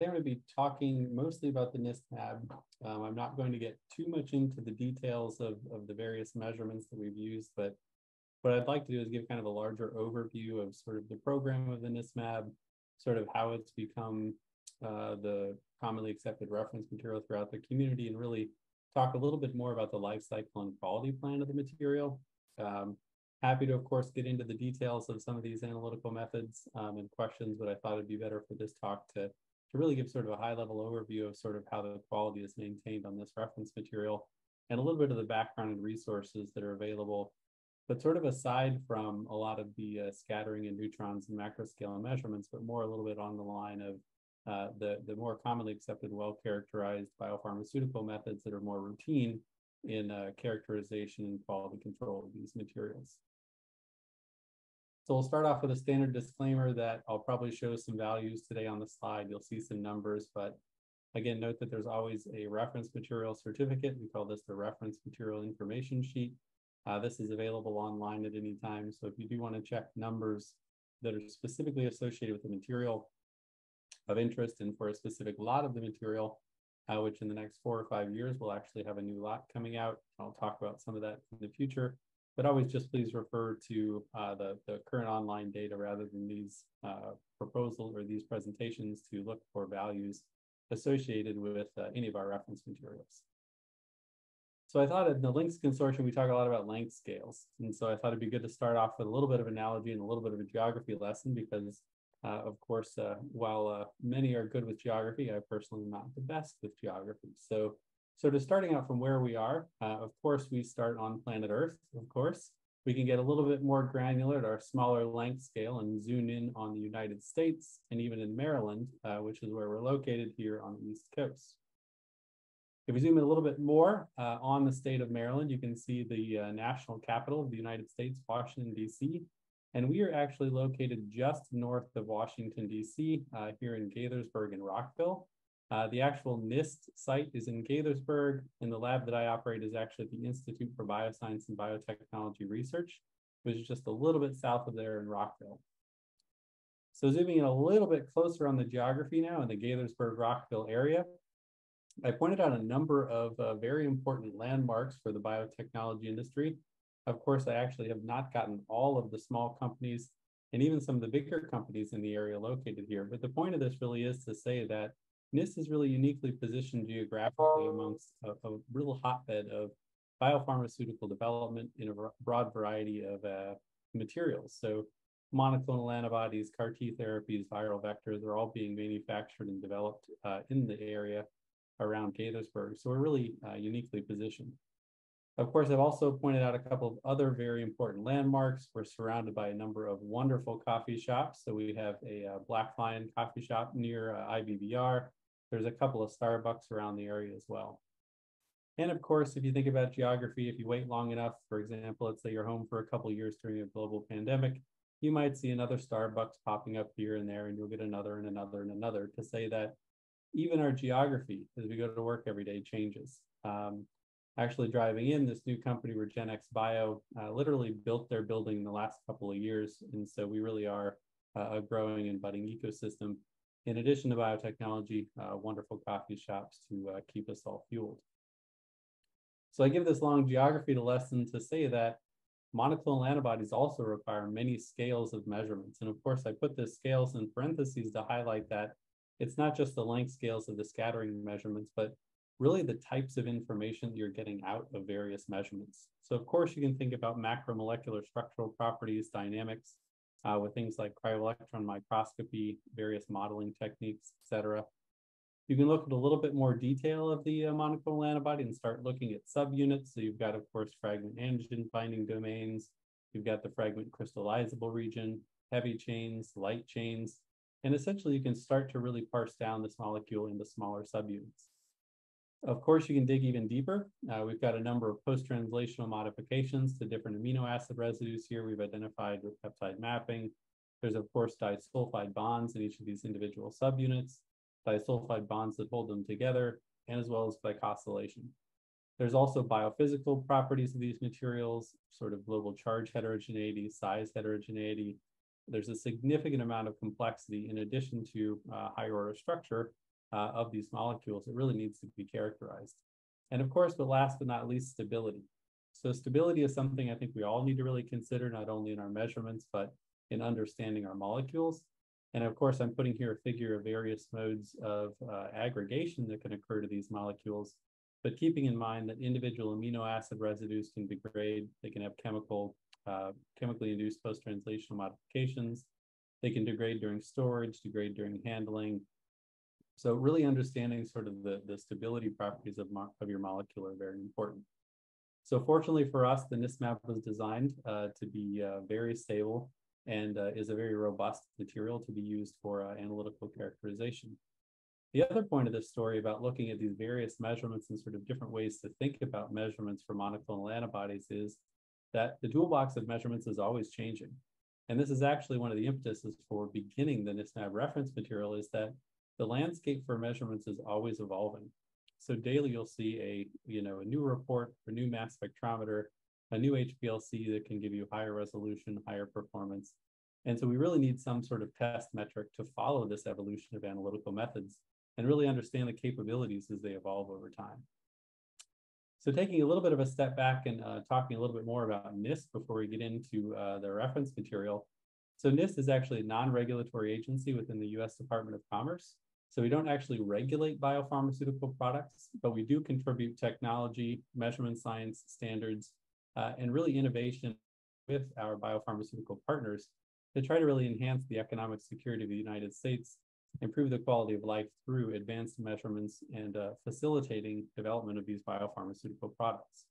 I'm going to be talking mostly about the NIST Um, I'm not going to get too much into the details of, of the various measurements that we've used, but what I'd like to do is give kind of a larger overview of sort of the program of the NISTmAb, sort of how it's become uh, the commonly accepted reference material throughout the community, and really talk a little bit more about the life cycle and quality plan of the material. Um, happy to, of course, get into the details of some of these analytical methods um, and questions, but I thought it'd be better for this talk to to really give sort of a high level overview of sort of how the quality is maintained on this reference material and a little bit of the background and resources that are available. But sort of aside from a lot of the uh, scattering and neutrons and macroscale measurements, but more a little bit on the line of uh, the, the more commonly accepted, well-characterized biopharmaceutical methods that are more routine in uh, characterization and quality control of these materials. So we'll start off with a standard disclaimer that I'll probably show some values today on the slide. You'll see some numbers, but again, note that there's always a reference material certificate. We call this the reference material information sheet. Uh, this is available online at any time. So if you do want to check numbers that are specifically associated with the material of interest and for a specific lot of the material, uh, which in the next four or five years, we'll actually have a new lot coming out. I'll talk about some of that in the future but always just please refer to uh, the, the current online data rather than these uh, proposals or these presentations to look for values associated with uh, any of our reference materials. So I thought in the LINXS consortium, we talk a lot about length scales. And so I thought it'd be good to start off with a little bit of analogy and a little bit of a geography lesson because uh, of course, uh, while uh, many are good with geography, I personally am not the best with geography. So so to starting out from where we are, uh, of course, we start on planet Earth, of course. We can get a little bit more granular at our smaller length scale and zoom in on the United States and even in Maryland, uh, which is where we're located here on the East Coast. If we zoom in a little bit more uh, on the state of Maryland, you can see the uh, national capital of the United States, Washington, D.C. And we are actually located just north of Washington, D.C., uh, here in Gaithersburg and Rockville. Uh, the actual NIST site is in Gaithersburg, and the lab that I operate is actually at the Institute for Bioscience and Biotechnology Research, which is just a little bit south of there in Rockville. So zooming in a little bit closer on the geography now in the Gaithersburg-Rockville area, I pointed out a number of uh, very important landmarks for the biotechnology industry. Of course, I actually have not gotten all of the small companies and even some of the bigger companies in the area located here. But the point of this really is to say that NIST is really uniquely positioned geographically amongst a, a real hotbed of biopharmaceutical development in a broad variety of uh, materials. So monoclonal antibodies, CAR T therapies, viral vectors are all being manufactured and developed uh, in the area around Gaithersburg. So we're really uh, uniquely positioned. Of course, I've also pointed out a couple of other very important landmarks. We're surrounded by a number of wonderful coffee shops. So we have a uh, Black Lion coffee shop near uh, IBBR. There's a couple of Starbucks around the area as well. And of course, if you think about geography, if you wait long enough, for example, let's say you're home for a couple years during a global pandemic, you might see another Starbucks popping up here and there, and you'll get another and another and another to say that even our geography as we go to work every day changes. Um, actually driving in this new company, Regenx Bio, uh, literally built their building in the last couple of years. And so we really are uh, a growing and budding ecosystem in addition to biotechnology, uh, wonderful coffee shops to uh, keep us all fueled. So I give this long geography to lesson to say that monoclonal antibodies also require many scales of measurements. And of course, I put the scales in parentheses to highlight that it's not just the length scales of the scattering measurements, but really the types of information you're getting out of various measurements. So of course, you can think about macromolecular structural properties, dynamics, uh, with things like cryo-electron microscopy, various modeling techniques, et cetera. You can look at a little bit more detail of the uh, monoclonal antibody and start looking at subunits. So you've got, of course, fragment antigen binding domains. You've got the fragment crystallizable region, heavy chains, light chains. And essentially, you can start to really parse down this molecule into smaller subunits. Of course, you can dig even deeper. Uh, we've got a number of post-translational modifications to different amino acid residues here we've identified with peptide mapping. There's, of course, disulfide bonds in each of these individual subunits, disulfide bonds that hold them together, and as well as glycosylation. There's also biophysical properties of these materials, sort of global charge heterogeneity, size heterogeneity. There's a significant amount of complexity in addition to uh, higher order structure uh, of these molecules, it really needs to be characterized. And of course, but last but not least, stability. So stability is something I think we all need to really consider, not only in our measurements, but in understanding our molecules. And of course, I'm putting here a figure of various modes of uh, aggregation that can occur to these molecules, but keeping in mind that individual amino acid residues can degrade, they can have chemical, uh, chemically induced post-translational modifications, they can degrade during storage, degrade during handling. So really understanding sort of the, the stability properties of, of your molecule are very important. So fortunately for us, the NISTmAb was designed uh, to be uh, very stable and uh, is a very robust material to be used for uh, analytical characterization. The other point of this story about looking at these various measurements and sort of different ways to think about measurements for monoclonal antibodies is that the toolbox of measurements is always changing. And this is actually one of the impetuses for beginning the NISTmAb reference material is that the landscape for measurements is always evolving. So daily you'll see a, you know, a new report, a new mass spectrometer, a new HPLC that can give you higher resolution, higher performance. And so we really need some sort of test metric to follow this evolution of analytical methods and really understand the capabilities as they evolve over time. So taking a little bit of a step back and uh, talking a little bit more about NIST before we get into uh, the reference material. So NIST is actually a non-regulatory agency within the US Department of Commerce. So we don't actually regulate biopharmaceutical products, but we do contribute technology, measurement science standards, uh, and really innovation with our biopharmaceutical partners to try to really enhance the economic security of the United States, improve the quality of life through advanced measurements and uh, facilitating development of these biopharmaceutical products.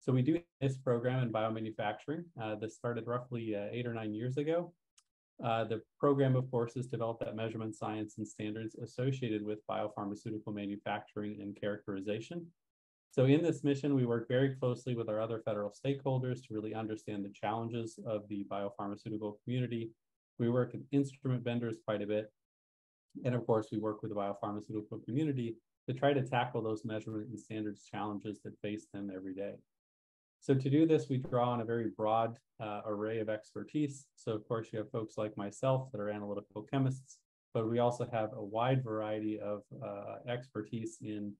So we do this program in biomanufacturing. Uh, this started roughly uh, eight or nine years ago. Uh, the program, of course, has developed that measurement science and standards associated with biopharmaceutical manufacturing and characterization. So in this mission, we work very closely with our other federal stakeholders to really understand the challenges of the biopharmaceutical community. We work with instrument vendors quite a bit. And of course, we work with the biopharmaceutical community to try to tackle those measurement and standards challenges that face them every day. So to do this, we draw on a very broad uh, array of expertise. So of course, you have folks like myself that are analytical chemists, but we also have a wide variety of uh, expertise in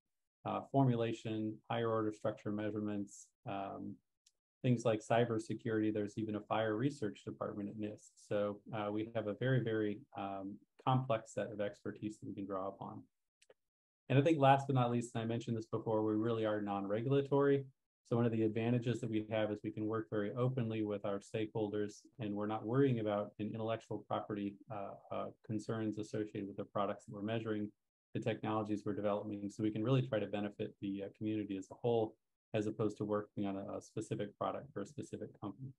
uh, formulation, higher order structure measurements, um, things like cybersecurity. There's even a fire research department at NIST. So uh, we have a very, very um, complex set of expertise that we can draw upon. And I think last but not least, and I mentioned this before, we really are non-regulatory. So one of the advantages that we have is we can work very openly with our stakeholders and we're not worrying about intellectual property uh, uh, concerns associated with the products that we're measuring the technologies we're developing so we can really try to benefit the uh, community as a whole as opposed to working on a, a, specific product for a specific company.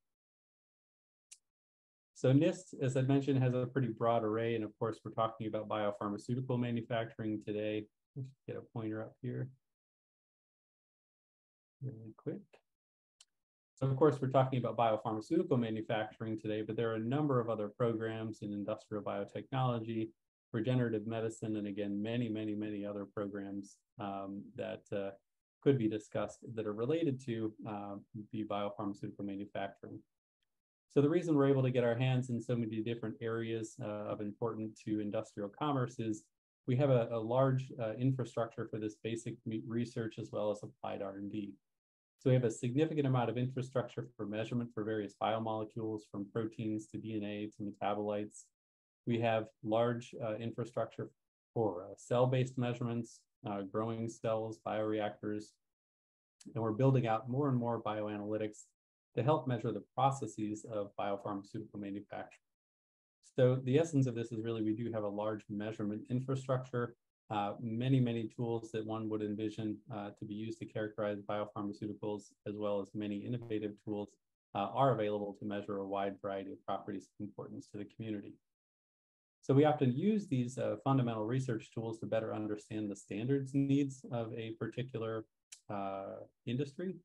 So NIST, as I mentioned, has a pretty broad array. And of course, we're talking about biopharmaceutical manufacturing today. Let's get a pointer up here really quick. So of course, we're talking about biopharmaceutical manufacturing today, but there are a number of other programs in industrial biotechnology, regenerative medicine, and again, many, many, many other programs um, that uh, could be discussed that are related to uh, the biopharmaceutical manufacturing. So the reason we're able to get our hands in so many different areas uh, of important to industrial commerce is we have a, a large uh, infrastructure for this basic research as well as applied R&D. So we have a significant amount of infrastructure for measurement for various biomolecules from proteins to DNA to metabolites, we have large uh, infrastructure for uh, cell-based measurements, uh, growing cells, bioreactors, and we're building out more and more bioanalytics to help measure the processes of biopharmaceutical manufacturing. So the essence of this is really we do have a large measurement infrastructure, uh, many, many tools that one would envision uh, to be used to characterize biopharmaceuticals, as well as many innovative tools uh, are available to measure a wide variety of properties of importance to the community. So we often use these uh, fundamental research tools to better understand the standards needs of a particular uh, industry.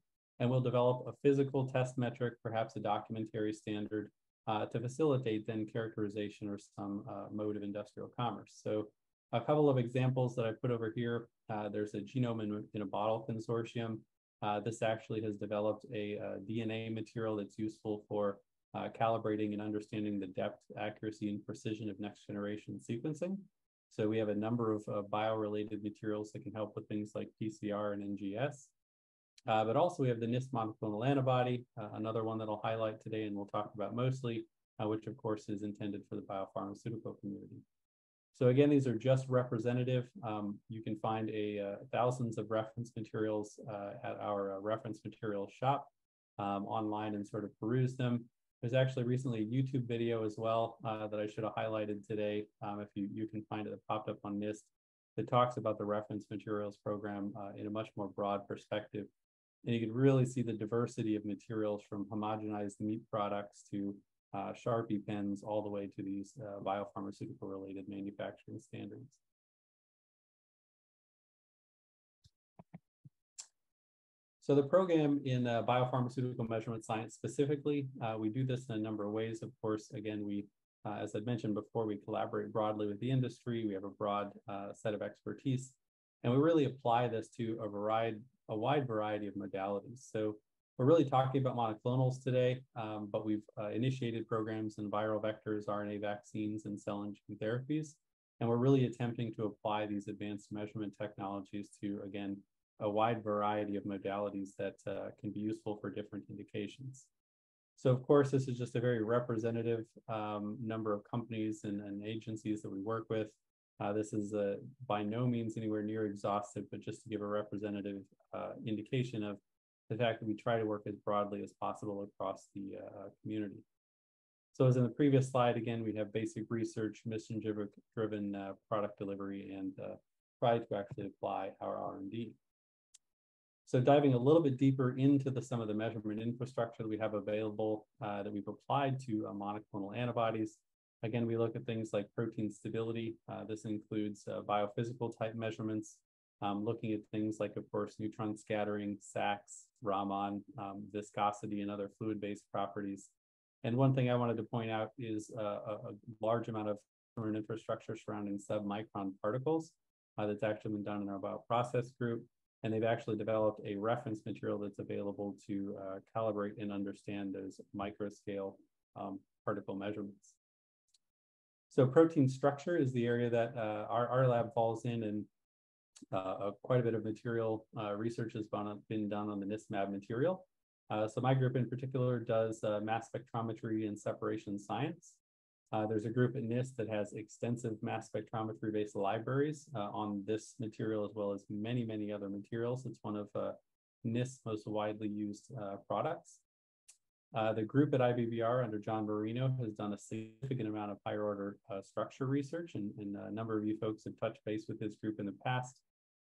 And we'll develop a physical test metric, perhaps a documentary standard, uh, to facilitate then characterization or some mode of industrial commerce. So a couple of examples that I put over here, uh, there's a genome in, in, a bottle consortium. Uh, this actually has developed a, a DNA material that's useful for uh, calibrating and understanding the depth, accuracy, and precision of next generation sequencing. So we have a number of uh, bio-related materials that can help with things like PCR and NGS. Uh, but also we have the NIST monoclonal antibody, uh, another one that I'll highlight today and we'll talk about mostly, uh, which of course is intended for the biopharmaceutical community. So again, these are just representative. Um, you can find a uh, thousands of reference materials uh, at our uh, reference materials shop um, online and sort of peruse them. There's actually recently a YouTube video as well uh, that I should have highlighted today. Um, if you, you can find it, it popped up on NIST that talks about the reference materials program uh, in a much more broad perspective. And you can really see the diversity of materials from homogenized meat products to uh, Sharpie pens all the way to these uh, biopharmaceutical related manufacturing standards. So the program in uh, biopharmaceutical measurement science specifically, uh, we do this in a number of ways. Of course, again, we, uh, as I mentioned before, we collaborate broadly with the industry. We have a broad uh, set of expertise, and we really apply this to a variety, a wide variety of modalities. So we're really talking about monoclonals today, um, but we've uh, initiated programs in viral vectors, RNA vaccines, and cell and gene therapies. And we're really attempting to apply these advanced measurement technologies to, again, a wide variety of modalities that uh, can be useful for different indications. So of course, this is just a very representative um, number of companies and, and, agencies that we work with. Uh, this is uh, by no means anywhere near exhaustive, but just to give a representative uh, indication of the fact that we try to work as broadly as possible across the uh, community. So as in the previous slide, again, we have basic research, mission-driven uh, product delivery, and uh, try to actually apply our R&D. So diving a little bit deeper into the, some of the measurement infrastructure that we have available uh, that we've applied to uh, monoclonal antibodies. Again, we look at things like protein stability. Uh, this includes uh, biophysical type measurements, um, looking at things like, of course, neutron scattering, SAXS, Raman, um, viscosity, and other fluid-based properties. And one thing I wanted to point out is uh, a, large amount of infrastructure surrounding submicron particles uh, that's actually been done in our bioprocess group. And they've actually developed a reference material that's available to uh, calibrate and understand those microscale um, particle measurements. So protein structure is the area that uh, our, our lab falls in, and uh, quite a bit of material uh, research has been, been done on the NISMAB material. Uh, so my group in particular does uh, mass spectrometry and separation science. Uh, there's a group at NIST that has extensive mass spectrometry based libraries uh, on this material as well as many, many other materials. It's one of NIST's most widely used products. Uh, the group at IBBR under John Marino has done a significant amount of higher order uh, structure research, and, and, a number of you folks have touched base with this group in the past.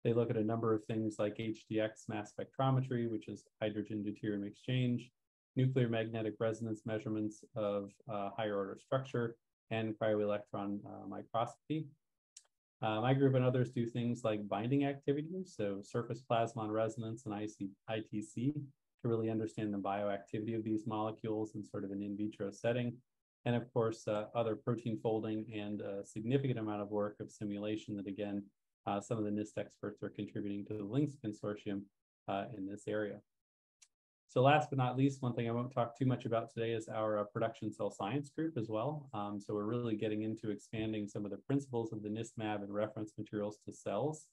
They look at a number of things like HDX mass spectrometry, which is hydrogen deuterium exchange, nuclear magnetic resonance measurements of uh, higher order structure, and cryo-electron uh, microscopy. Uh, my group and others do things like binding activities, so surface plasmon resonance and IC, ITC to really understand the bioactivity of these molecules in sort of an in vitro setting. And of course, uh, other protein folding and a significant amount of work of simulation that again uh, some of the NIST experts are contributing to the LINXS consortium uh, in this area. So last but not least, one thing I won't talk too much about today is our uh, production cell science group as well. Um, so we're really getting into expanding some of the principles of the NISTmAb and reference materials to cells.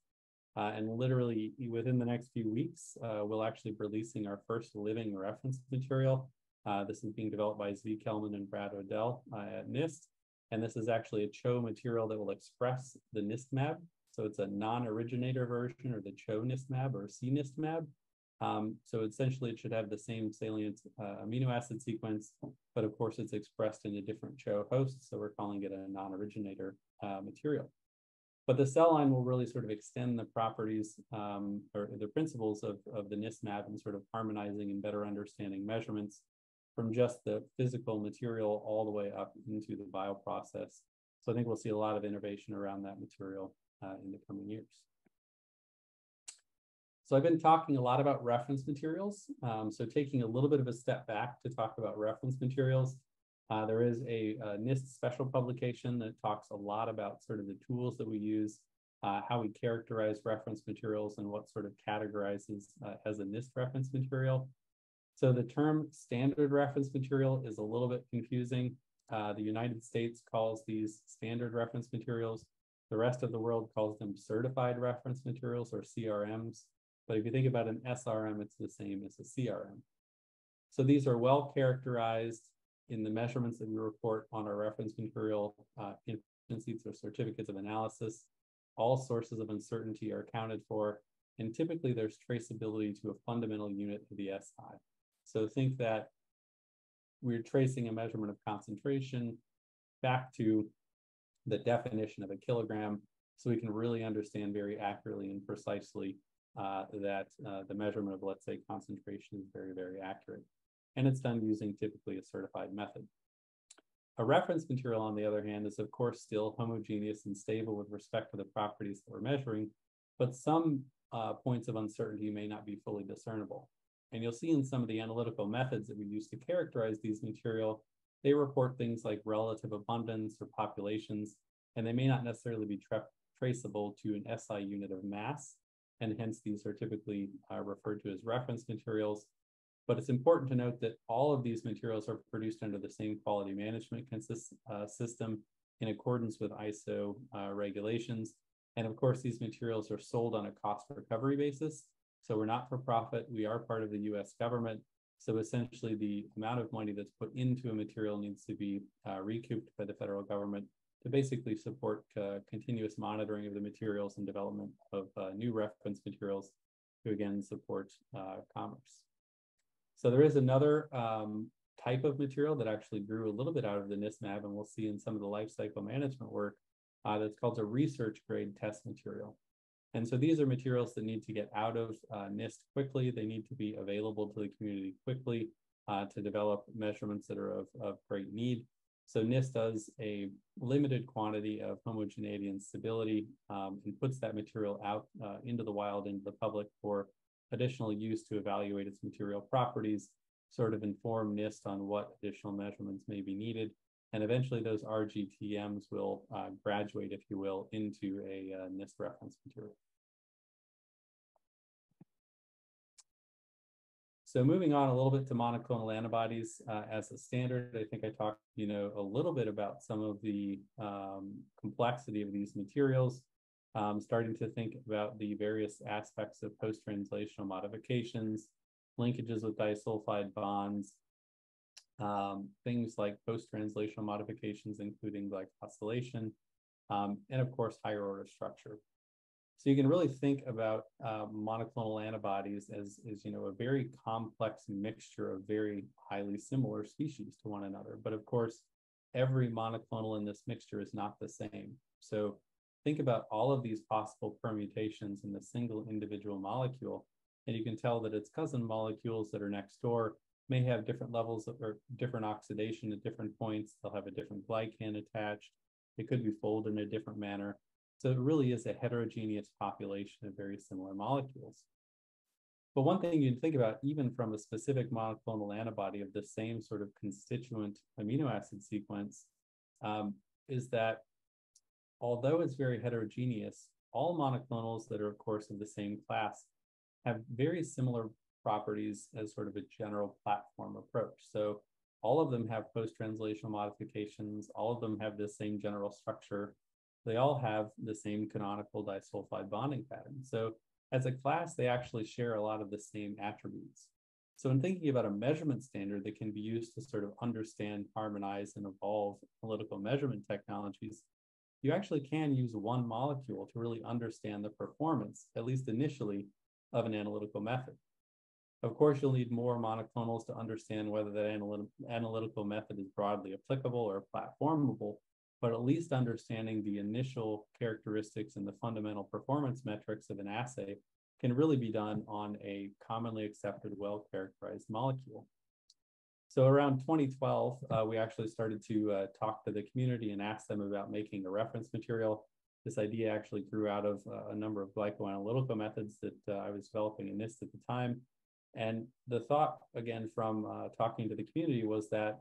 Uh, and literally within the next few weeks, uh, we'll actually be releasing our first living reference material. Uh, this is being developed by Zvi Kelman and Brad Odell at NIST. And this is actually a CHO material that will express the NISTmAb so it's a non-originator version or the CHO NISTmAb or cNISTmAb. Um, so essentially it should have the same salient uh, amino acid sequence, but of course it's expressed in a different CHO host. So we're calling it a non-originator uh, material. But the cell line will really sort of extend the properties um, or the principles of, of the NISTmAb and sort of harmonizing and better understanding measurements from just the physical material all the way up into the bioprocess. So I think we'll see a lot of innovation around that material uh, in the coming years. So I've been talking a lot about reference materials. Um, so taking a little bit of a step back to talk about reference materials, uh, there is a, a, NIST special publication that talks a lot about sort of the tools that we use, uh, how we characterize reference materials and what sort of categorizes uh, as a NIST reference material. So the term standard reference material is a little bit confusing. Uh, the United States calls these standard reference materials The rest of the world calls them certified reference materials or CRMs. But if you think about an SRM, it's the same as a CRM. So these are well characterized in the measurements that we report on our reference material uh, or certificates of analysis. All sources of uncertainty are accounted for, and typically there's traceability to a fundamental unit of the SI. So think that we're tracing a measurement of concentration back to the definition of a kilogram so we can really understand very accurately and precisely uh, that uh, the measurement of, let's say, concentration is very, very accurate. And it's done using typically a certified method. A reference material, on the other hand, is of course still homogeneous and stable with respect to the properties that we're measuring, but some uh, points of uncertainty may not be fully discernible. And you'll see in some of the analytical methods that we use to characterize these material, they report things like relative abundance or populations, and they may not necessarily be tra traceable to an SI unit of mass, and hence these are typically uh, referred to as reference materials. But it's important to note that all of these materials are produced under the same quality management consist, uh, system in accordance with ISO uh, regulations. And of course, these materials are sold on a cost recovery basis. So we're not for profit. We are part of the US government. So essentially, the amount of money that's put into a material needs to be uh, recouped by the federal government to basically support uh, continuous monitoring of the materials and development of uh, new reference materials to again support uh, commerce. So there is another um, type of material that actually grew a little bit out of the NISTmAb, and we'll see in some of the life cycle management work uh, that's called a research grade test material. And so these are materials that need to get out of uh, NIST quickly. They need to be available to the community quickly uh, to develop measurements that are of, of great need. So NIST does a limited quantity of homogeneity and stability um, and puts that material out uh, into the wild, into the public for additional use to evaluate its material properties, sort of inform NIST on what additional measurements may be needed. And eventually those RGTMs will uh, graduate, if you will, into a uh, NIST reference material. So moving on a little bit to monoclonal antibodies uh, as a standard, I think I talked, you know, a little bit about some of the um, complexity of these materials, um, starting to think about the various aspects of post-translational modifications, linkages with disulfide bonds, um, things like post-translational modifications, including glycosylation, um, and of course, higher order structure. So you can really think about uh, monoclonal antibodies as, as, you know, a very complex mixture of very highly similar species to one another. But of course, every monoclonal in this mixture is not the same. So think about all of these possible permutations in the single individual molecule, and you can tell that its cousin molecules that are next door may have different levels of, or different oxidation at different points. They'll have a different glycan attached. It could be folded in a different manner. So it really is a heterogeneous population of very similar molecules. But one thing you'd think about, even from a specific monoclonal antibody of the same sort of constituent amino acid sequence, um, is that although it's very heterogeneous, all monoclonals that are, of course, of the same class have very similar properties as sort of a general platform approach. So all of them have post-translational modifications, all of them have the same general structure, they all have the same canonical disulfide bonding pattern. So as a class, they actually share a lot of the same attributes. So in thinking about a measurement standard that can be used to sort of understand, harmonize, and evolve analytical measurement technologies, you actually can use one molecule to really understand the performance, at least initially, of an analytical method. Of course, you'll need more monoclonals to understand whether that analyt analytical method is broadly applicable or platformable, but at least understanding the initial characteristics and the fundamental performance metrics of an assay can really be done on a commonly accepted, well-characterized molecule. So around 2012, uh, we actually started to uh, talk to the community and ask them about making a reference material. This idea actually grew out of uh, a number of glycoanalytical methods that uh, I was developing in NIST at the time. And the thought, again, from uh, talking to the community was that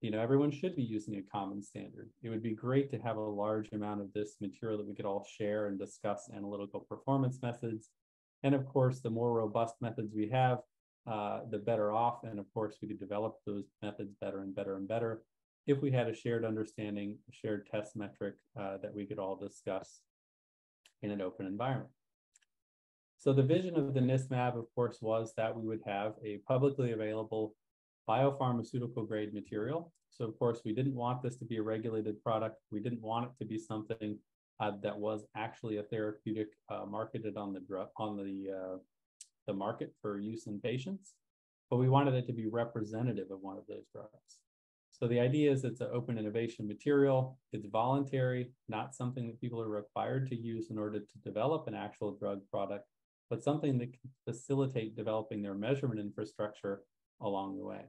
you know, everyone should be using a common standard. It would be great to have a large amount of this material that we could all share and discuss analytical performance methods. And of course, the more robust methods we have, uh, the better off. And of course, we could develop those methods better and better and better if we had a shared understanding, a shared test metric uh, that we could all discuss in an open environment. So the vision of the NISTmAb, of course, was that we would have a publicly available biopharmaceutical grade material. So of course, we didn't want this to be a regulated product. We didn't want it to be something uh, that was actually a therapeutic uh, marketed on the drug on the uh, the market for use in patients, but we wanted it to be representative of one of those drugs. So the idea is it's an open innovation material. It's voluntary, not something that people are required to use in order to develop an actual drug product, but something that can facilitate developing their measurement infrastructure along the way.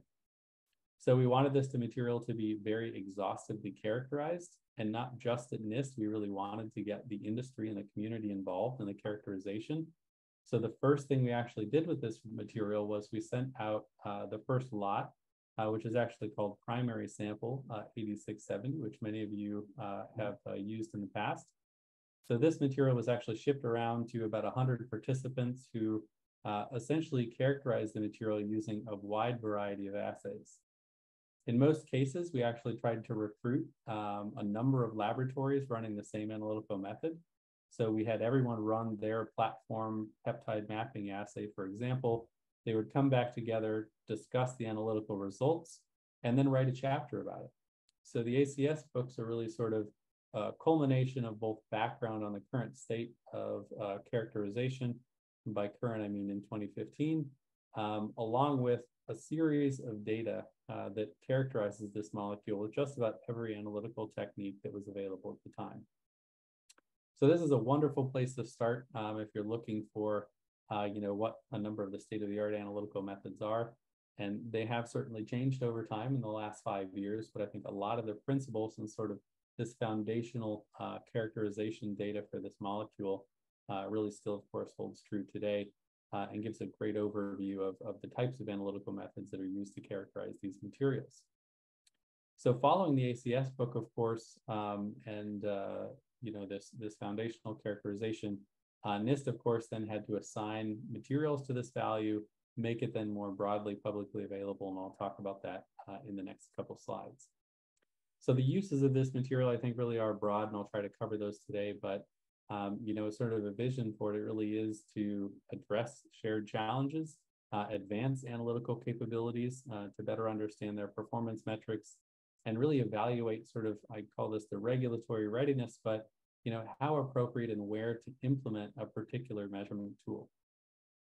So we wanted this to material to be very exhaustively characterized and not just at NIST. We really wanted to get the industry and the community involved in the characterization. So the first thing we actually did with this material was we sent out uh, the first lot, uh, which is actually called primary sample uh, 8670, which many of you uh, have uh, used in the past. So this material was actually shipped around to about 100 participants who uh, essentially characterized the material using a wide variety of assays. In most cases, we actually tried to recruit um, a number of laboratories running the same analytical method. So we had everyone run their platform peptide mapping assay, for example. They would come back together, discuss the analytical results, and then write a chapter about it. So the ACS books are really sort of a culmination of both background on the current state of uh, characterization. And by current, I mean in 2015, um, along with a series of data uh, that characterizes this molecule with just about every analytical technique that was available at the time. So this is a wonderful place to start um, if you're looking for, uh, you know, what a number of the state-of-the-art analytical methods are. And they have certainly changed over time in the last five years, but I think a lot of the principles and sort of this foundational uh, characterization data for this molecule uh, really still, of course, holds true today uh, and gives a great overview of, of the types of analytical methods that are used to characterize these materials. So following the ACS book, of course, um, and uh, you know this this foundational characterization, uh, NIST, of course, then had to assign materials to this value, make it then more broadly publicly available, and I'll talk about that uh, in the next couple slides. So the uses of this material, I think, really are broad, and I'll try to cover those today. But um, you know, sort of a vision for it, it really is to address shared challenges, uh, advance analytical capabilities uh, to better understand their performance metrics, and really evaluate sort of, I call this the regulatory readiness, but you know, how appropriate and where to implement a particular measurement tool.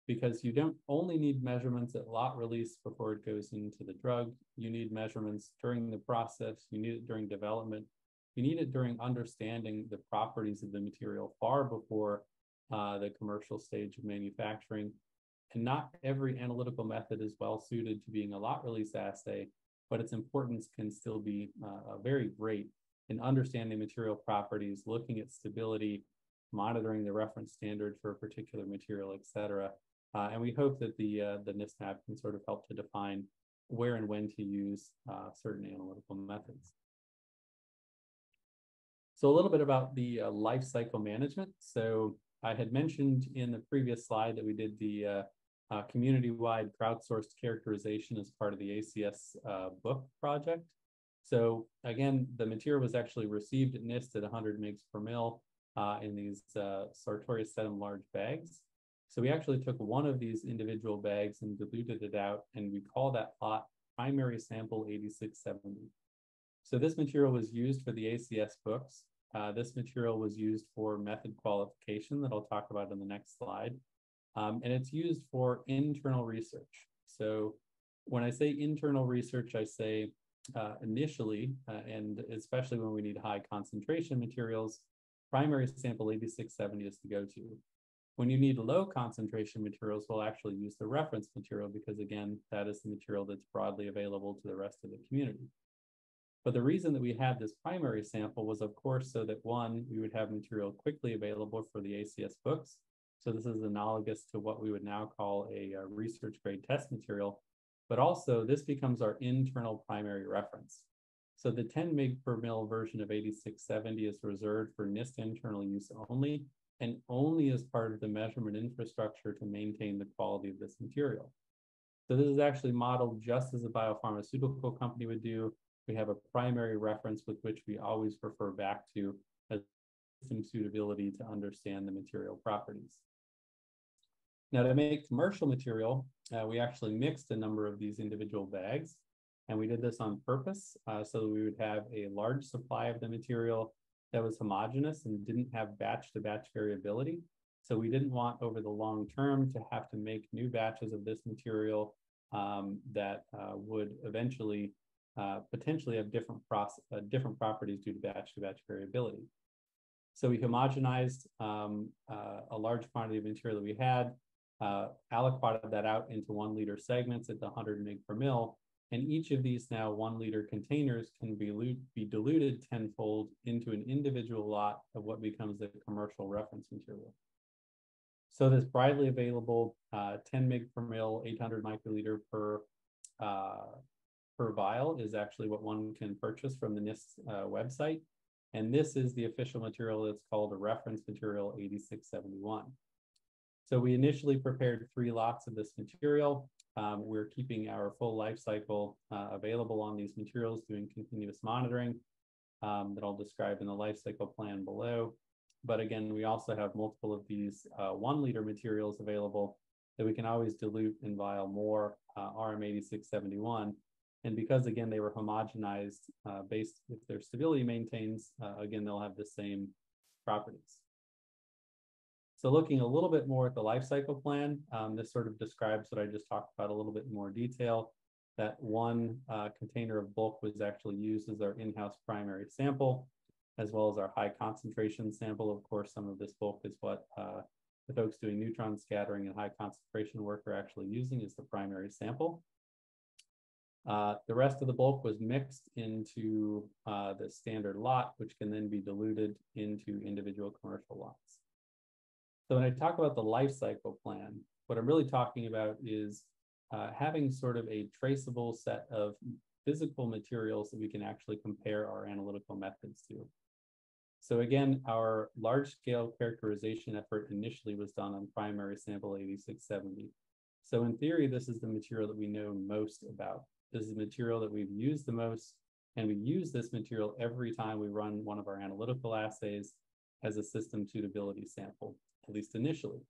Because you don't only need measurements at lot release before it goes into the drug, you need measurements during the process, you need it during development, you need it during understanding the properties of the material far before uh, the commercial stage of manufacturing. And not every analytical method is well suited to being a lot release assay, but its importance can still be uh, very great in understanding material properties, looking at stability, monitoring the reference standard for a particular material, et cetera. Uh, and we hope that the, uh, the NISTmAb can sort of help to define where and when to use uh, certain analytical methods. So a little bit about the uh, life cycle management. So I had mentioned in the previous slide that we did the uh, uh, community-wide crowdsourced characterization as part of the ACS uh, book project. So again, the material was actually received at NIST at 100 megs per mil uh, in these Sartorius sedum large bags. So we actually took one of these individual bags and diluted it out, and we call that plot primary sample 8670. So this material was used for the ACS books. Uh, this material was used for method qualification that I'll talk about in the next slide. Um, and it's used for internal research. So when I say internal research, I say uh, initially, uh, and especially when we need high concentration materials, primary sample 8670 is to go to. When you need low concentration materials, we'll actually use the reference material because again, that is the material that's broadly available to the rest of the community. But the reason that we had this primary sample was, of course, so that one, we would have material quickly available for the ACS books. So this is analogous to what we would now call a, a research grade test material. But also, this becomes our internal primary reference. So the 10 mg per mil version of 8670 is reserved for NIST internal use only, and only as part of the measurement infrastructure to maintain the quality of this material. So this is actually modeled just as a biopharmaceutical company would do we have a primary reference with which we always refer back to as system suitability to understand the material properties. Now to make commercial material, uh, we actually mixed a number of these individual bags. And we did this on purpose uh, so we would have a large supply of the material that was homogeneous and didn't have batch to batch variability. So we didn't want over the long term to have to make new batches of this material um, that uh, would eventually uh, potentially have different, uh, different properties due to batch to batch variability. So we homogenized um, uh, a large quantity of material that we had, uh, aliquoted that out into one liter segments at the 100 mg per mil, and each of these now one liter containers can be, be diluted tenfold into an individual lot of what becomes the commercial reference material. So this broadly available uh, 10 mg per mil, 800 microliter per uh, per vial is actually what one can purchase from the NIST uh, website. And this is the official material that's called a reference material 8671. So we initially prepared three lots of this material. Um, we're keeping our full life cycle uh, available on these materials, doing continuous monitoring um, that I'll describe in the life cycle plan below. But again, we also have multiple of these uh, one liter materials available that we can always dilute and vial more uh, RM8671. And because again, they were homogenized uh, based, if their stability maintains, uh, again, they'll have the same properties. So looking a little bit more at the life cycle plan, um, this sort of describes what I just talked about a little bit more detail. That one uh, container of bulk was actually used as our in-house primary sample, as well as our high concentration sample. Of course, some of this bulk is what uh, the folks doing neutron scattering and high concentration work are actually using as the primary sample. Uh, the rest of the bulk was mixed into uh, the standard lot, which can then be diluted into individual commercial lots. So when I talk about the life cycle plan, what I'm really talking about is uh, having sort of a traceable set of physical materials that we can actually compare our analytical methods to. So again, our large scale characterization effort initially was done on primary sample 8670. So in theory, this is the material that we know most about. This is the material that we've used the most, and we use this material every time we run one of our analytical assays as a system suitability sample at least initially.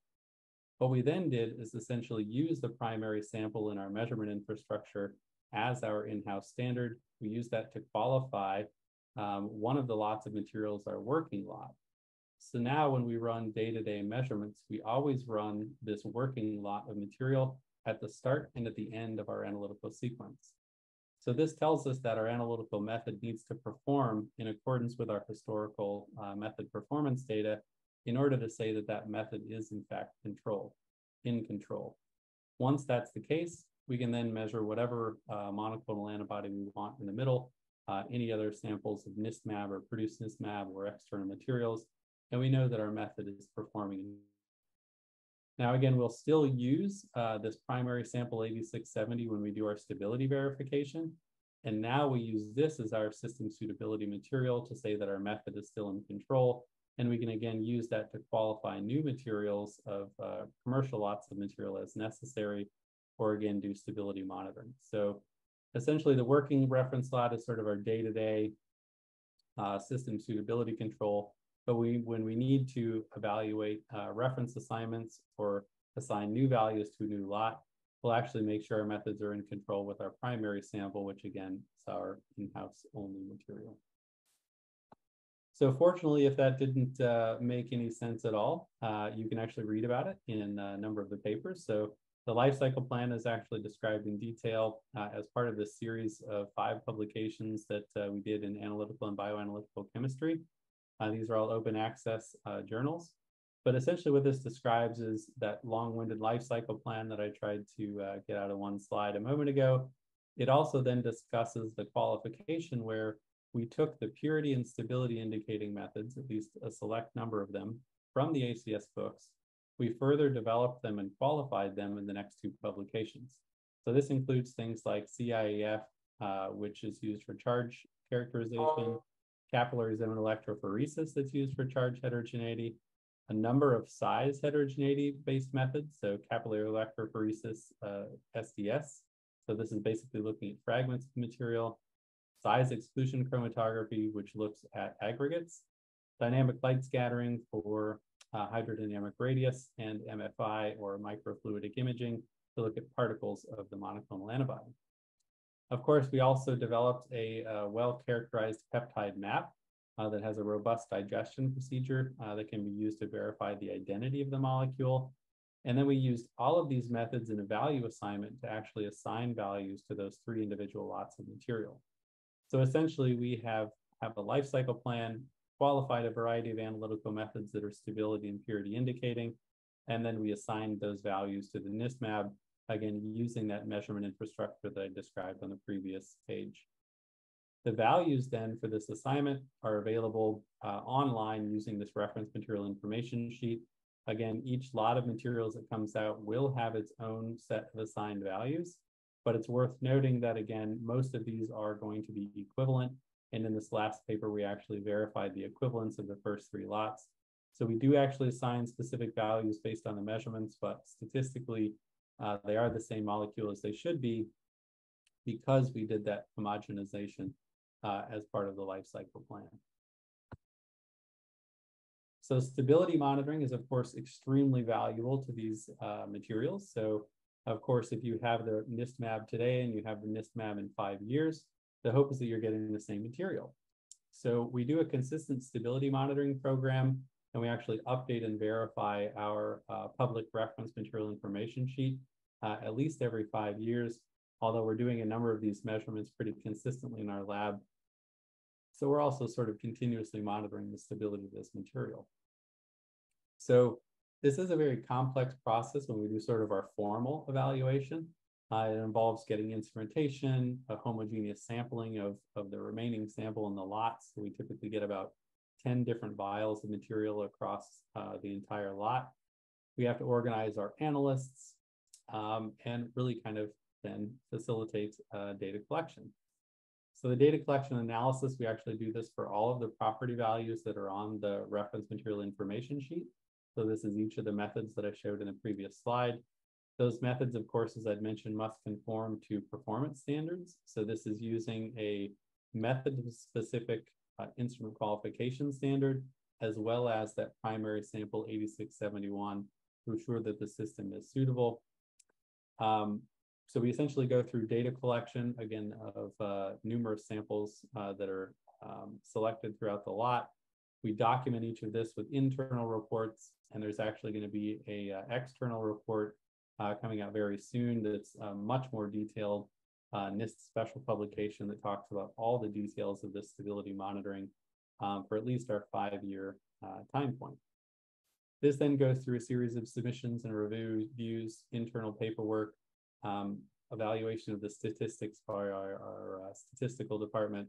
What we then did is essentially use the primary sample in our measurement infrastructure as our in-house standard. We use that to qualify um, one of the lots of materials, our working lot. So now when we run day-to-day -day measurements, we always run this working lot of material at the start and at the end of our analytical sequence. So this tells us that our analytical method needs to perform in accordance with our historical uh, method performance data in order to say that that method is in fact control, in control. Once that's the case, we can then measure whatever uh, monoclonal antibody we want in the middle, uh, any other samples of NISTmAb or produced NISTmAb or external materials, and we know that our method is performing. Now, again, we'll still use uh, this primary sample 8670 when we do our stability verification. And now we use this as our system suitability material to say that our method is still in control and we can again use that to qualify new materials of uh, commercial lots of material as necessary, or again, do stability monitoring. So essentially the working reference lot is sort of our day-to-day -day, uh, system suitability control. But we, when we need to evaluate uh, reference assignments or assign new values to a new lot, we'll actually make sure our methods are in control with our primary sample, which again is our in-house only material. So fortunately, if that didn't uh, make any sense at all, uh, you can actually read about it in a number of the papers. So the life cycle plan is actually described in detail uh, as part of this series of five publications that uh, we did in analytical and bioanalytical chemistry. Uh, these are all open access uh, journals. But essentially what this describes is that long-winded life cycle plan that I tried to get out of one slide a moment ago. It also then discusses the qualification where we took the purity and stability indicating methods, at least a select number of them, from the ACS books. We further developed them and qualified them in the next two publications. So this includes things like CIEF, uh, which is used for charge characterization, capillary zone electrophoresis that's used for charge heterogeneity, a number of size heterogeneity based methods, so capillary electrophoresis uh, SDS. So this is basically looking at fragments of material, size exclusion chromatography, which looks at aggregates, dynamic light scattering for uh, hydrodynamic radius, and MFI or microfluidic imaging to look at particles of the monoclonal antibody. Of course, we also developed a uh, well-characterized peptide map uh, that has a robust digestion procedure uh, that can be used to verify the identity of the molecule. And then we used all of these methods in a value assignment to actually assign values to those three individual lots of material. So essentially, we have, have a life cycle plan, qualified a variety of analytical methods that are stability and purity indicating, and then we assign those values to the NISTmAb, again, using that measurement infrastructure that I described on the previous page. The values then for this assignment are available uh, online using this reference material information sheet. Again, each lot of materials that comes out will have its own set of assigned values, but it's worth noting that again, most of these are going to be equivalent. And in this last paper, we actually verified the equivalence of the first three lots. So we do actually assign specific values based on the measurements, but statistically, uh, they are the same molecule as they should be because we did that homogenization uh, as part of the life cycle plan. So stability monitoring is, of course, extremely valuable to these uh, materials. So, of course, if you have the NISTmAb today and you have the NISTmAb in five years, the hope is that you're getting the same material. So we do a consistent stability monitoring program, and we actually update and verify our uh, public reference material information sheet uh, at least every five years, although we're doing a number of these measurements pretty consistently in our lab so we're also sort of continuously monitoring the stability of this material. So this is a very complex process when we do sort of our formal evaluation. Uh, it involves getting instrumentation, a homogeneous sampling of, of the remaining sample in the lots. So we typically get about 10 different vials of material across uh, the entire lot. We have to organize our analysts um, and really kind of then facilitate uh, data collection. So the data collection analysis, we actually do this for all of the property values that are on the reference material information sheet. So this is each of the methods that I showed in the previous slide. Those methods, of course, as I'd mentioned, must conform to performance standards. So this is using a method-specific uh, instrument qualification standard, as well as that primary sample 8671 to ensure that the system is suitable. Um, so we essentially go through data collection, again, of uh, numerous samples uh, that are um, selected throughout the lot. We document each of this with internal reports, and there's actually going to be a uh, external report uh, coming out very soon that's uh, much more detailed uh, NIST special publication that talks about all the details of this stability monitoring um, for at least our five-year time point. This then goes through a series of submissions and reviews, internal paperwork, um, evaluation of the statistics by our, our uh, statistical department.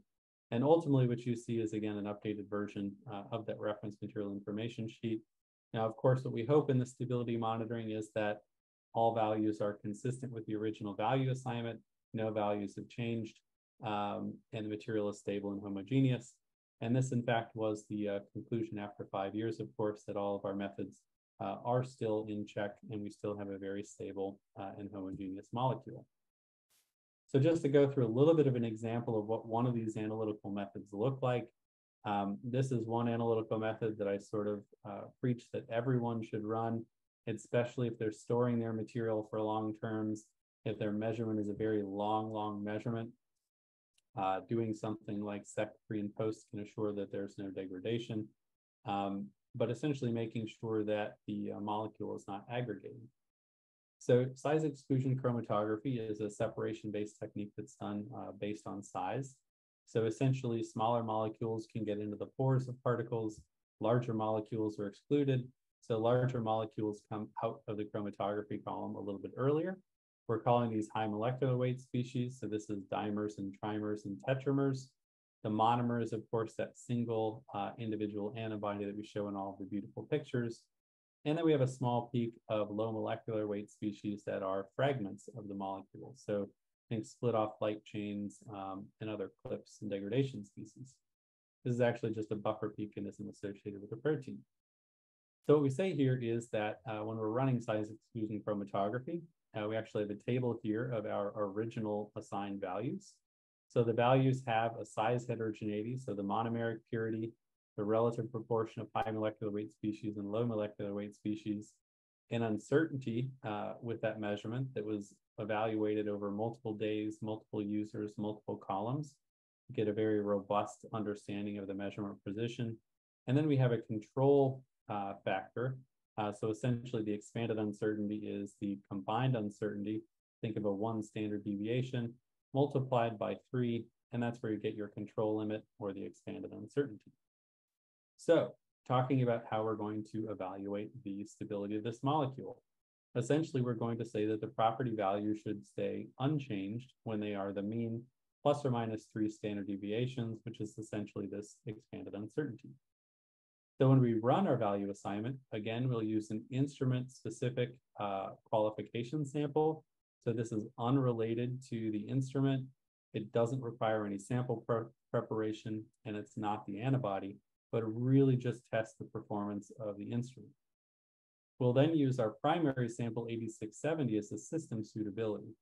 And ultimately, what you see is again an updated version uh, of that reference material information sheet. Now, of course, what we hope in the stability monitoring is that all values are consistent with the original value assignment, no values have changed, um, and the material is stable and homogeneous. And this, in fact, was the uh, conclusion after five years, of course, that all of our methods uh, are still in check and we still have a very stable uh, and homogeneous molecule. So just to go through a little bit of an example of what one of these analytical methods look like, um, this is one analytical method that I sort of uh, preach that everyone should run, especially if they're storing their material for long terms, if their measurement is a very long, long measurement. Uh, doing something like SEC pre and post can assure that there's no degradation. Um, but essentially making sure that the uh, molecule is not aggregating. So size exclusion chromatography is a separation-based technique that's done uh, based on size. So essentially, smaller molecules can get into the pores of particles, larger molecules are excluded. So larger molecules come out of the chromatography column a little bit earlier. We're calling these high molecular weight species. So this is dimers and trimers and tetramers. The monomer is, of course, that single uh, individual antibody that we show in all the beautiful pictures. And then we have a small peak of low molecular weight species that are fragments of the molecule. So think split off light chains um, and other clips and degradation species. This is actually just a buffer peak and isn't associated with a protein. So what we say here is that uh, when we're running size exclusion chromatography, uh, we actually have a table here of our original assigned values. So the values have a size heterogeneity. So the monomeric purity the relative proportion of high molecular weight species and low molecular weight species, and uncertainty uh, with that measurement that was evaluated over multiple days, multiple users, multiple columns, get a very robust understanding of the measurement position. And then we have a control uh, factor. Uh, so essentially the expanded uncertainty is the combined uncertainty. Think of a one standard deviation multiplied by three, and that's where you get your control limit or the expanded uncertainty. So talking about how we're going to evaluate the stability of this molecule. Essentially, we're going to say that the property value should stay unchanged when they are the mean plus or minus three standard deviations, which is essentially this expanded uncertainty. So when we run our value assignment, again, we'll use an instrument-specific uh, qualification sample. So this is unrelated to the instrument. It doesn't require any sample pre preparation, and it's not the antibody but really just test the performance of the instrument. We'll then use our primary sample 8670 as the system suitability.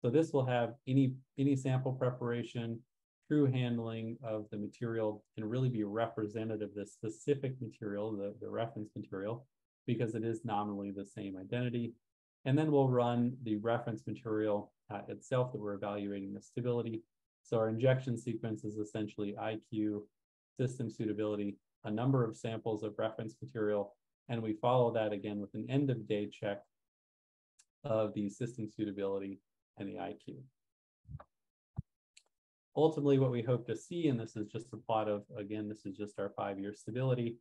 So this will have any, any sample preparation, true handling of the material, and really be representative of the specific material, the, the reference material, because it is nominally the same identity. And then we'll run the reference material uh, itself that we're evaluating the stability. So our injection sequence is essentially IQ, system suitability, a number of samples of reference material, and we follow that again with an end of day check of the system suitability and the IQ. Ultimately, what we hope to see, and this is just a plot of, again, this is just our five-year stability.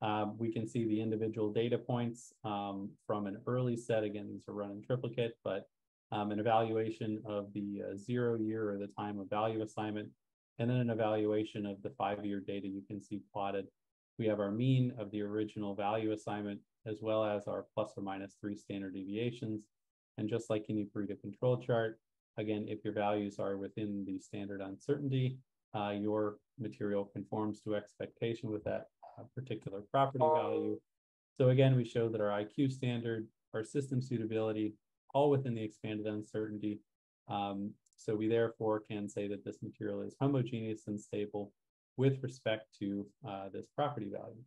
Um, we can see the individual data points um, from an early set. Again, these are run in triplicate, but um, an evaluation of the uh, zero year or the time of value assignment and then an evaluation of the five-year data you can see plotted. We have our mean of the original value assignment, as well as our plus or minus three standard deviations. And just like any Pareto control chart, again, if your values are within the standard uncertainty, uh, your material conforms to expectation with that uh, particular property value. So again, we show that our IQ standard, our system suitability, all within the expanded uncertainty, um, so we therefore can say that this material is homogeneous and stable with respect to uh, this property value.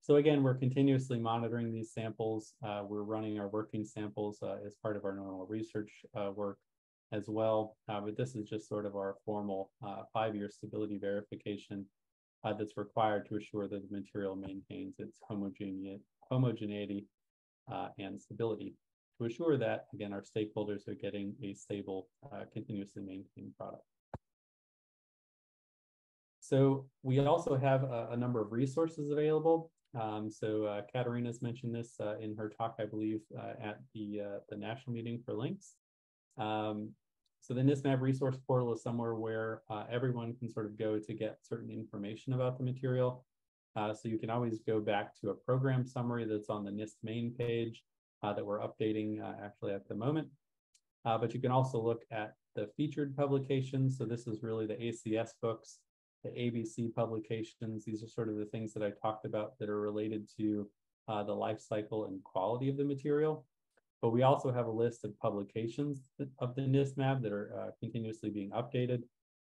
So again, we're continuously monitoring these samples. Uh, we're running our working samples uh, as part of our normal research uh, work as well. Uh, but this is just sort of our formal uh, five-year stability verification that's required to assure that the material maintains its homogeneity, homogeneity and stability to assure that, again, our stakeholders are getting a stable, uh, continuously maintained product. So we also have a, a number of resources available. Um, so uh, Katarina's mentioned this uh, in her talk, I believe, uh, at the, uh, the national meeting for LINXS. Um, so the NISTmAb resource portal is somewhere where uh, everyone can sort of go to get certain information about the material. So you can always go back to a program summary that's on the NIST main page that we're updating uh, actually at the moment. Uh, but you can also look at the featured publications. So this is really the ACS books, the ABC publications. These are sort of the things that I talked about that are related to uh, the life cycle and quality of the material. But we also have a list of publications of the NISTmAb that are uh, continuously being updated.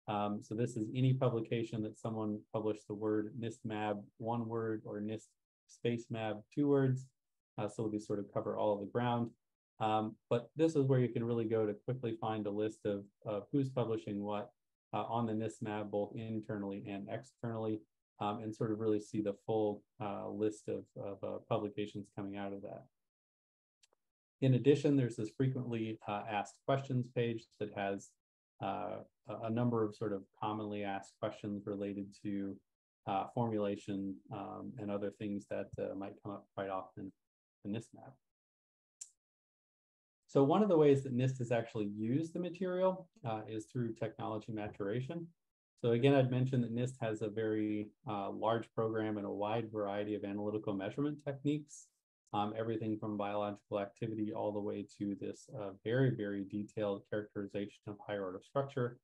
Um, so this is any publication that someone published the word NIST NISTmAb one word or NIST space mab two words. Uh, so we sort of cover all of the ground. Um, but this is where you can really go to quickly find a list of, of who's publishing what uh, on the NISTmAb, both internally and externally, um, and sort of really see the full uh, list of, of uh, publications coming out of that. In addition, there's this frequently uh, asked questions page that has uh, a number of sort of commonly asked questions related to formulation um, and other things that might come up quite often the NISTmAb. So one of the ways that NIST has actually used the material uh, is through technology maturation. So again, I'd mentioned that NIST has a very uh, large program and a wide variety of analytical measurement techniques, um, everything from biological activity all the way to this uh, very, very detailed characterization of higher order structure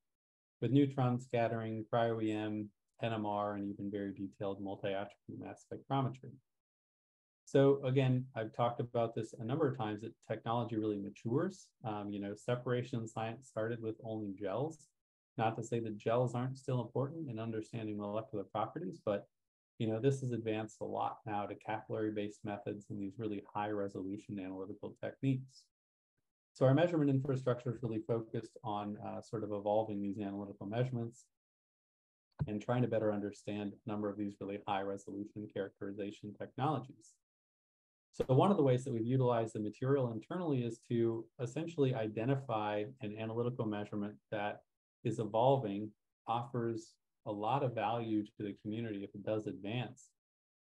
with neutron scattering, cryo-EM, NMR, and even very detailed multi-attribute mass spectrometry. So again, I've talked about this a number of times that technology really matures. Um, you know, separation science started with only gels. Not to say that gels aren't still important in understanding molecular properties, but you know, this has advanced a lot now to capillary-based methods and these really high-resolution analytical techniques. So our measurement infrastructure is really focused on uh, sort of evolving these analytical measurements and trying to better understand a number of these really high-resolution characterization technologies. So one of the ways that we've utilized the material internally is to essentially identify an analytical measurement that is evolving, offers a lot of value to the community if it does advance,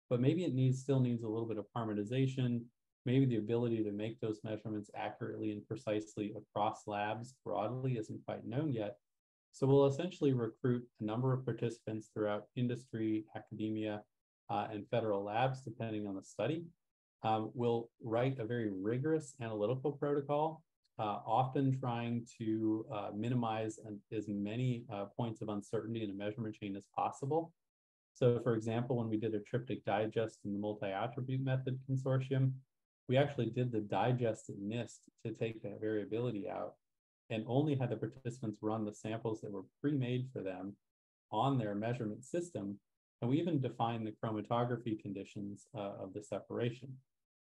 but maybe it needs still needs a little bit of harmonization, maybe the ability to make those measurements accurately and precisely across labs broadly isn't quite known yet. So we'll essentially recruit a number of participants throughout industry, academia, uh, and federal labs, depending on the study, um, we'll write a very rigorous analytical protocol, uh, often trying to uh, minimize an, as many uh, points of uncertainty in a measurement chain as possible. So for example, when we did a tryptic digest in the multi-attribute method consortium, we actually did the digest at NIST to take that variability out and only had the participants run the samples that were pre-made for them on their measurement system. And we even defined the chromatography conditions uh, of the separation.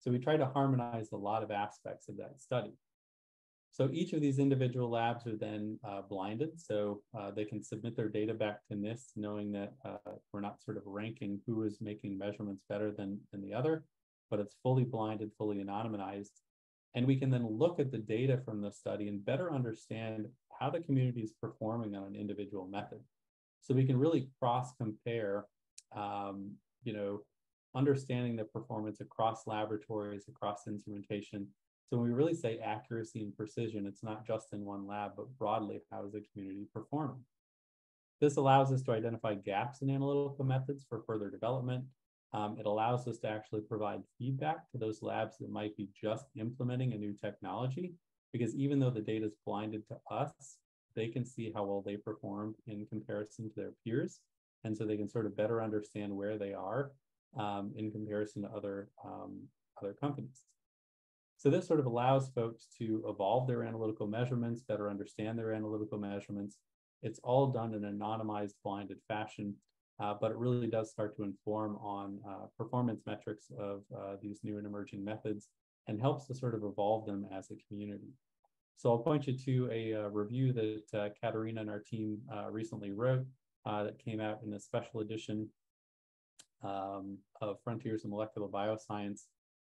So we try to harmonize a lot of aspects of that study. So each of these individual labs are then uh, blinded, so uh, they can submit their data back to NIST, knowing that uh, we're not sort of ranking who is making measurements better than, than the other, but it's fully blinded, fully anonymized. And we can then look at the data from the study and better understand how the community is performing on an individual method. So we can really cross compare, um, you know, understanding the performance across laboratories, across instrumentation. So when we really say accuracy and precision, it's not just in one lab, but broadly, how is the community performing? This allows us to identify gaps in analytical methods for further development. Um, it allows us to actually provide feedback to those labs that might be just implementing a new technology, because even though the data is blinded to us, they can see how well they performed in comparison to their peers. And so they can sort of better understand where they are um, in comparison to other, um, other companies. So this sort of allows folks to evolve their analytical measurements, better understand their analytical measurements. It's all done in an anonymized, blinded fashion, uh, but it really does start to inform on uh, performance metrics of uh, these new and emerging methods and helps to sort of evolve them as a community. So I'll point you to a uh, review that uh, Katerina and our team uh, recently wrote that came out in a special edition um, of Frontiers in Molecular Bioscience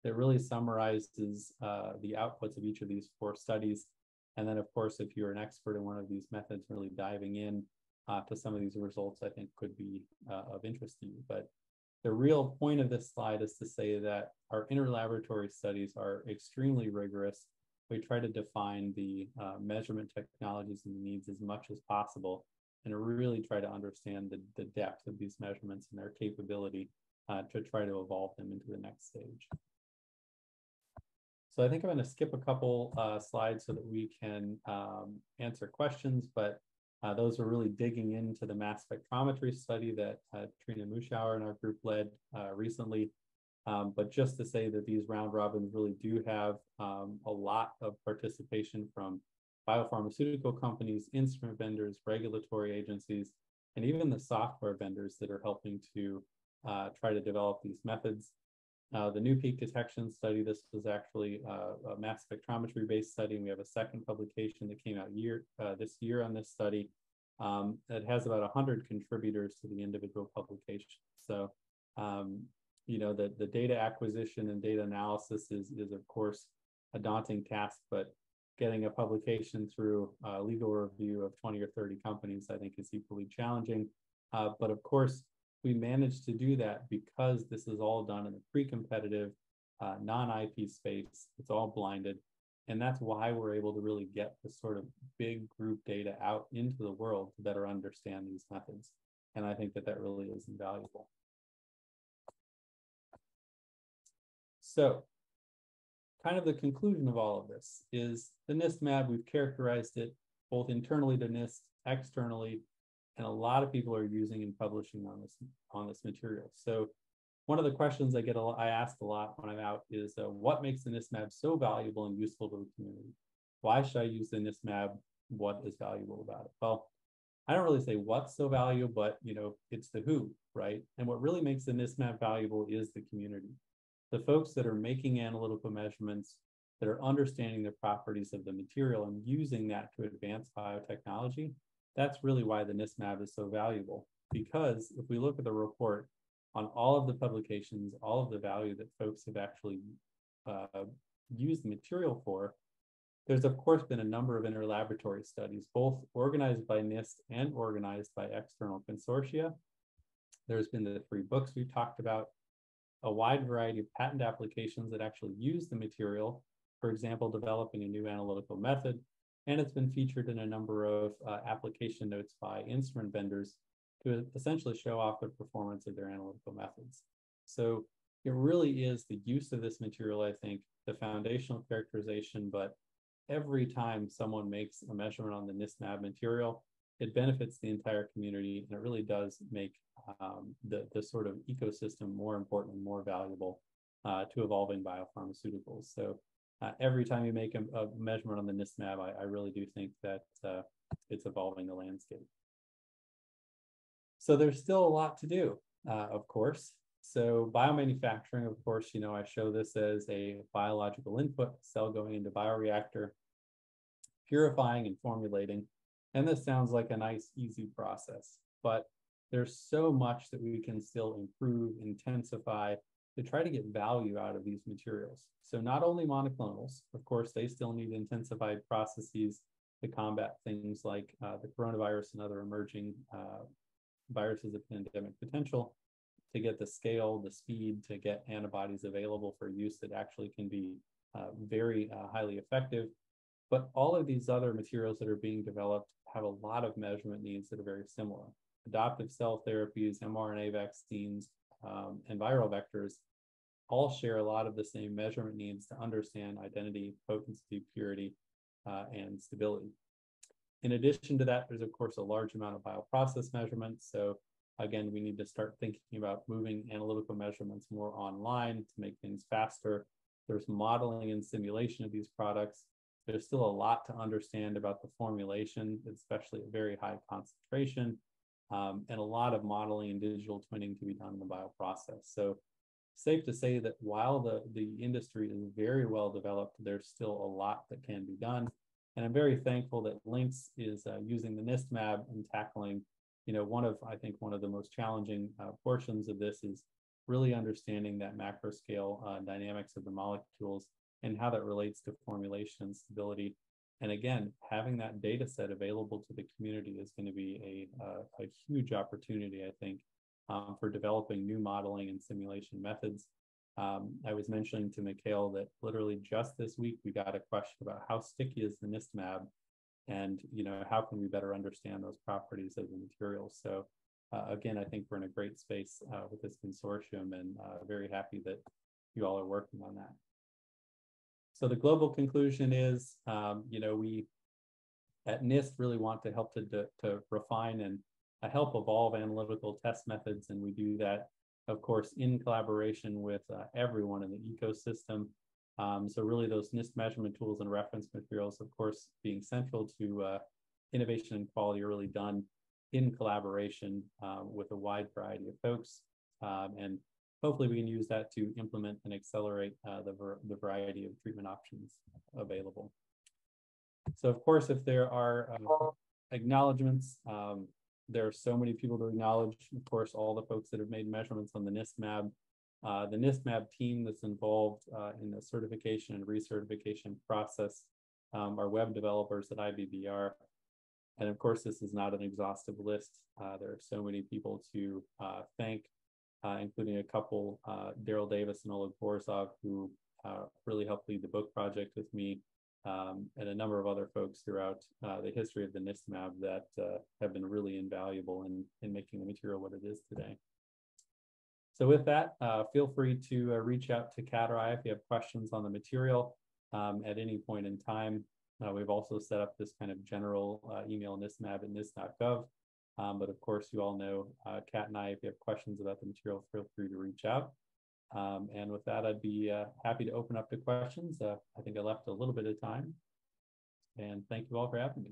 that really summarizes uh, the outputs of each of these four studies. And then, of course, if you're an expert in one of these methods, really diving in uh, to some of these results, I think could be uh, of interest to you. But the real point of this slide is to say that our interlaboratory studies are extremely rigorous. We try to define the uh, measurement technologies and the needs as much as possible and really try to understand the, the depth of these measurements and their capability uh, to try to evolve them into the next stage. So I think I'm going to skip a couple uh, slides so that we can um, answer questions, but uh, those are really digging into the mass spectrometry study that uh, Trina Mouchahoir and our group led uh, recently. Um, but just to say that these round robins really do have um, a lot of participation from biopharmaceutical companies, instrument vendors, regulatory agencies, and even the software vendors that are helping to uh, try to develop these methods. Uh, the new peak detection study, this was actually uh, a mass spectrometry based study. And we have a second publication that came out year uh, this year on this study. Um, it has about 100 contributors to the individual publication. So, um, you know, the, the data acquisition and data analysis is, is, of course, a daunting task, but getting a publication through a legal review of 20 or 30 companies, I think is equally challenging. Uh, but of course, we managed to do that because this is all done in a pre-competitive, uh, non-IP space. It's all blinded. And that's why we're able to really get this sort of big group data out into the world to better understand these methods. And I think that that really is invaluable. So kind of the conclusion of all of this is the NISTmAb, we've characterized it both internally to NIST, externally, and a lot of people are using and publishing on this on this material. So one of the questions I get a, I asked a lot when I'm out is uh, what makes the NISTmAb so valuable and useful to the community? Why should I use the NISTmAb? What is valuable about it? Well, I don't really say what's so valuable, but you know, it's the who, right? And what really makes the NISTmAb valuable is the community. The folks that are making analytical measurements, that are understanding the properties of the material and using that to advance biotechnology, that's really why the NISTmAb is so valuable. Because if we look at the report on all of the publications, all of the value that folks have actually uh, used the material for, there's of course been a number of interlaboratory studies, both organized by NIST and organized by external consortia. There's been the three books we talked about, a wide variety of patent applications that actually use the material, for example, developing a new analytical method, and it's been featured in a number of uh, application notes by instrument vendors to essentially show off the performance of their analytical methods. So it really is the use of this material, I think, the foundational characterization, but every time someone makes a measurement on the NISTmAb material, it benefits the entire community and it really does make um, the, the sort of ecosystem more important and more valuable uh, to evolving biopharmaceuticals. So uh, every time you make a, a, measurement on the NISTmAb, I, I really do think that uh, it's evolving the landscape. So there's still a lot to do, uh, of course. So biomanufacturing, of course, you know, I show this as a biological input, cell going into bioreactor, purifying and formulating. And this sounds like a nice, easy process, but there's so much that we can still improve, intensify to try to get value out of these materials. So not only monoclonals, of course, they still need intensified processes to combat things like uh, the coronavirus and other emerging uh, viruses of pandemic potential, to get the scale, the speed to get antibodies available for use that actually can be uh, very uh, highly effective. But all of these other materials that are being developed have a lot of measurement needs that are very similar. Adoptive cell therapies, mRNA vaccines, um, and viral vectors all share a lot of the same measurement needs to understand identity, potency, purity, uh, and stability. In addition to that, there's of course a large amount of bioprocess measurements. So again, we need to start thinking about moving analytical measurements more online to make things faster. There's modeling and simulation of these products. There's still a lot to understand about the formulation, especially at very high concentration, um, and a lot of modeling and digital twinning to be done in the bioprocess. So safe to say that while the, the industry is very well developed, there's still a lot that can be done. And I'm very thankful that LINXS is uh, using the NISTmAb and tackling, you know, one of, I think, one of the most challenging uh, portions of this is really understanding that macro scale uh, dynamics of the molecules and how that relates to formulation and stability. And again, having that data set available to the community is going to be a, a huge opportunity, I think, um, for developing new modeling and simulation methods um, I was mentioning to Mikhail that literally just this week we got a question about how sticky is the NISTmAb and you know how can we better understand those properties of the materials. So uh, again, I think we're in a great space uh, with this consortium and uh, very happy that you all are working on that. So the global conclusion is, um, you know, we at NIST really want to help to, to refine and uh, help evolve analytical test methods, and we do that of course, in collaboration with uh, everyone in the ecosystem. Um, so really those NIST measurement tools and reference materials, of course, being central to uh, innovation and quality are really done in collaboration uh, with a wide variety of folks. Um, and hopefully we can use that to implement and accelerate uh, the, the variety of treatment options available. So of course, if there are uh, acknowledgements, um, there are so many people to acknowledge. Of course, all the folks that have made measurements on the NISTmAb, uh, the NISTmAb team that's involved uh, in the certification and recertification process, um, our web developers at IBBR. And of course, this is not an exhaustive list. Uh, there are so many people to uh, thank, including a couple, uh, Darryl Davis and Oleg Borisov, who really helped lead the book project with me um, and a number of other folks throughout uh, the history of the NISTmAb that uh, have been really invaluable in, in making the material what it is today. So with that, uh, feel free to uh, reach out to Kat if you have questions on the material um, at any point in time. Uh, we've also set up this kind of general uh, email NISTmAb at NIST.gov. Um, but of course, you all know Kat and I, if you have questions about the material, feel free to reach out. Um, and with that, I'd be uh, happy to open up to questions. Uh, I think I left a little bit of time. And thank you all for having me.